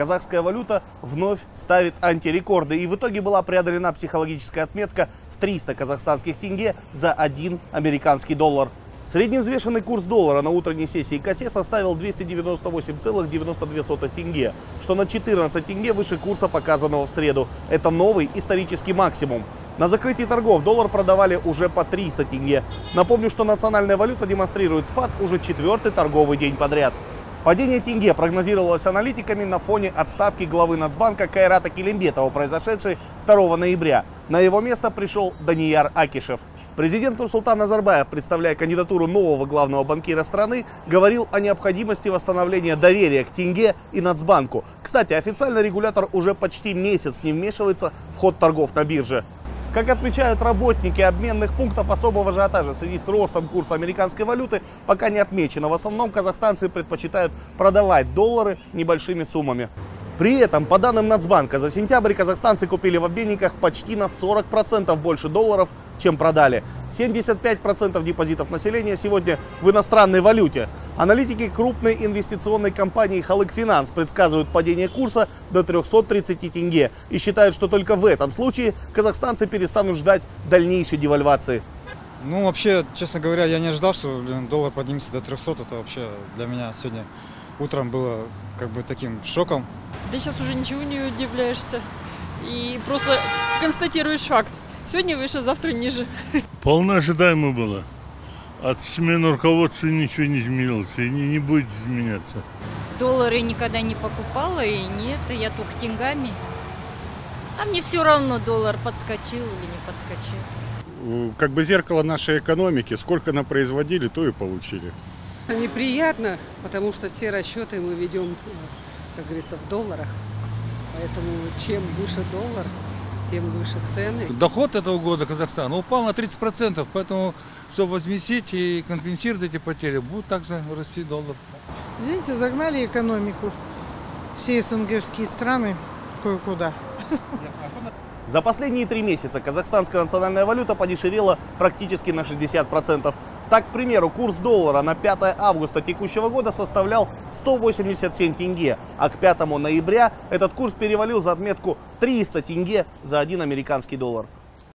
Казахская валюта вновь ставит антирекорды. И в итоге была преодолена психологическая отметка в 300 казахстанских тенге за 1 американский доллар. Средневзвешенный курс доллара на утренней сессии КАСЕ составил 298,92 тенге, что на 14 тенге выше курса, показанного в среду. Это новый исторический максимум. На закрытии торгов доллар продавали уже по 300 тенге. Напомню, что национальная валюта демонстрирует спад уже четвертый торговый день подряд. Падение тенге прогнозировалось аналитиками на фоне отставки главы Нацбанка Кайрата Келимбетова, произошедшей 2 ноября. На его место пришел Данияр Акишев. Президент Нурсултан Назарбаев, представляя кандидатуру нового главного банкира страны, говорил о необходимости восстановления доверия к тенге и Нацбанку. Кстати, официально регулятор уже почти месяц не вмешивается в ход торгов на бирже. Как отмечают работники обменных пунктов, особого ажиотажа в связи с ростом курса американской валюты пока не отмечено. В основном казахстанцы предпочитают продавать доллары небольшими суммами. При этом, по данным Нацбанка, за сентябрь казахстанцы купили в обменниках почти на 40% больше долларов, чем продали. 75% депозитов населения сегодня в иностранной валюте. Аналитики крупной инвестиционной компании Халык Финанс предсказывают падение курса до 330 тенге и считают, что только в этом случае казахстанцы перестанут ждать дальнейшей девальвации. Ну, вообще, честно говоря, я не ожидал, что блин, доллар поднимется до 300. Это вообще для меня сегодня утром было как бы таким шоком. Да сейчас уже ничего не удивляешься. И просто констатируешь факт. Сегодня выше, завтра ниже. Вполне ожидаемо было. От смены руководства ничего не изменилось и не, не будет изменяться. Доллары никогда не покупала, и нет, я только деньгами. А мне все равно, доллар подскочил или не подскочил. Как бы зеркало нашей экономики, сколько нам производили, то и получили. Неприятно, потому что все расчеты мы ведем, как говорится, в долларах. Поэтому чем выше доллар, тем выше цены. Доход этого года Казахстана упал на 30%, поэтому, чтобы возместить и компенсировать эти потери, будет также расти доллар. Извините, загнали экономику. Все СНГские страны кое-куда. За последние три месяца казахстанская национальная валюта подешевела практически на 60%. Так, к примеру, курс доллара на 5 августа текущего года составлял 187 тенге, а к 5 ноября этот курс перевалил за отметку 300 тенге за один американский доллар.